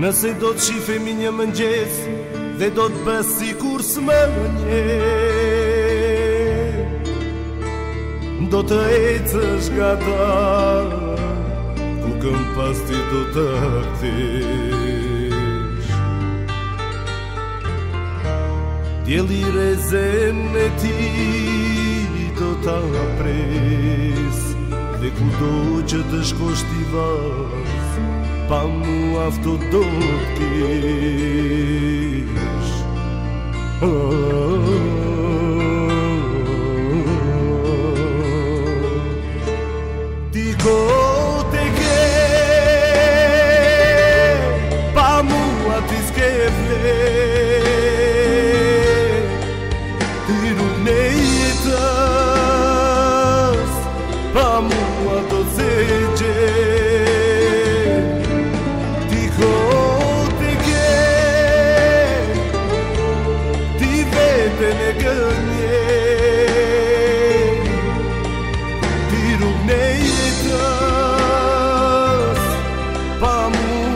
Nëse do të shifemi një mëngjes Dhe do të besi kur së më një Do të ejtë shkata Ku këm pas ti do të këtish Djeli rezen e ti Do t'a apres Dhe ku do që të shkosht i vazë Πάμε του τον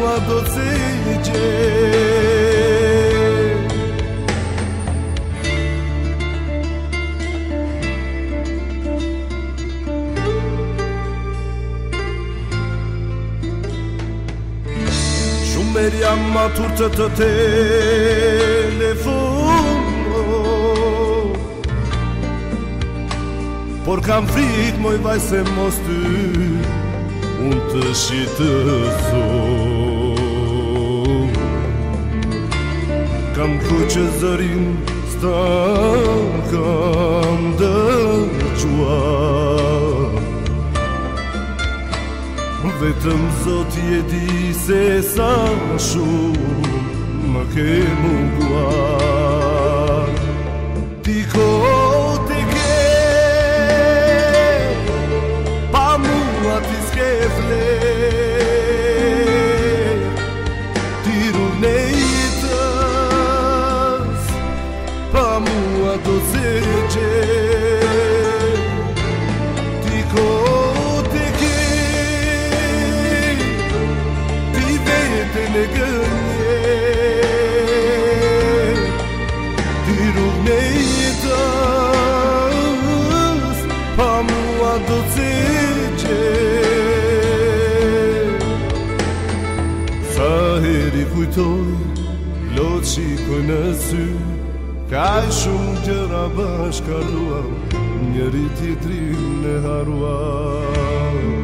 A do të ziqe Shumë berja më atur të të telefon Por kam frikë më i vaj se mos ty Unë të shi të su që zërin s'ta kam dhe qua Vetëm zot jeti se sa shumë më ke mungua Do të cilë që Fa heri kujtoj Lohë që i kujnë Ka shumë të rabash Kaluar Njeri t'i tri Në haruar